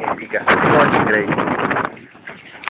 indicazioni great.